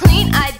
clean. I